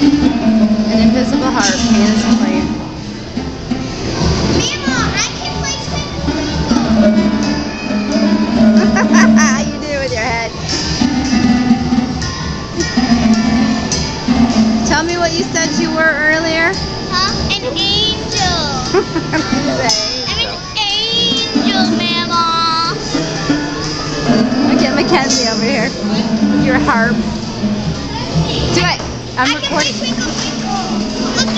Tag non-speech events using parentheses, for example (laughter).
An invisible harp. Hannah's playing. Mama, I can play (laughs) twinkle you do it with your head. Tell me what you said you were earlier. Huh? An angel. What did you say? I'm an angel, Mama. Look at Mackenzie over here your harp. I'm I recording.